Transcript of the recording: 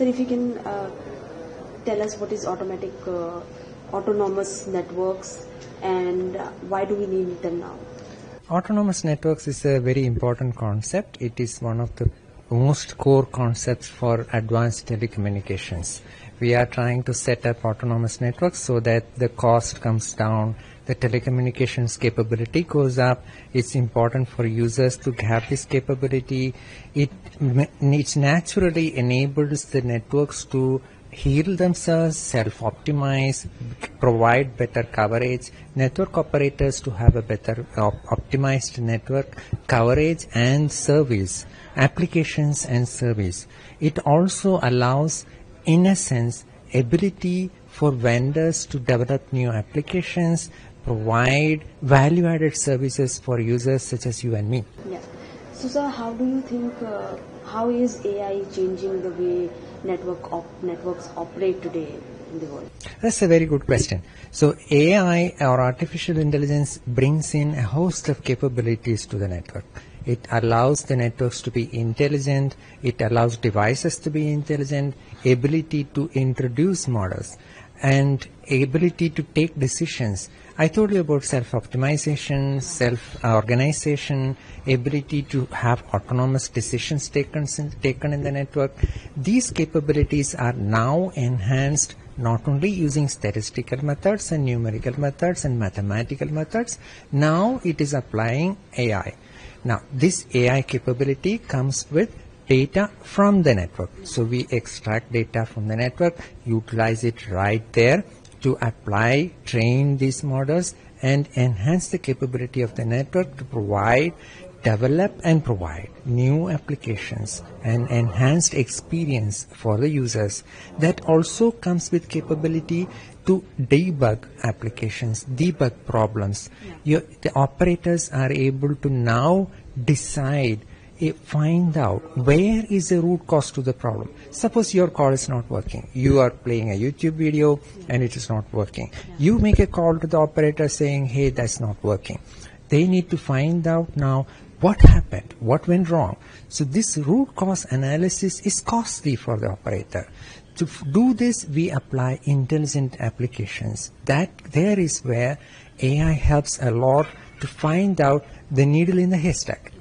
Sir, if you can uh, tell us what is automatic uh, autonomous networks and why do we need them now? Autonomous networks is a very important concept. It is one of the most core concepts for advanced telecommunications. We are trying to set up autonomous networks so that the cost comes down, the telecommunications capability goes up. It's important for users to have this capability. It, it naturally enables the networks to heal themselves, self-optimize, provide better coverage, network operators to have a better op- optimized network coverage and service, applications and service. It also allows, in a sense, ability for vendors to develop new applications, provide value-added services for users such as you and me. Yeah. So, sir, how do you think, uh, how is AI changing the way network op- networks operate today in the world? That's a very good question. So AI or artificial intelligence brings in a host of capabilities to the network. It allows the networks to be intelligent. It allows devices to be intelligent, ability to introduce models and ability to take decisions. I told you about self-optimization, self-organization, ability to have autonomous decisions taken, taken in the network. These capabilities are now enhanced not only using statistical methods and numerical methods and mathematical methods, now it is applying AI. Now, this AI capability comes with data from the network. So we extract data from the network, utilize it right there to apply, train these models and enhance the capability of the network to provide, develop and provide new applications and enhanced experience for the users. That also comes with capability to debug applications, debug problems. You, the operators are able to now decide find out where is the root cause to the problem. Suppose your call is not working. You are playing a YouTube video and it is not working. You make a call to the operator saying, hey, that's not working. They need to find out now what happened, what went wrong. So this root cause analysis is costly for the operator. To do this, we apply intelligent applications. That there is where AI helps a lot to find out the needle in the haystack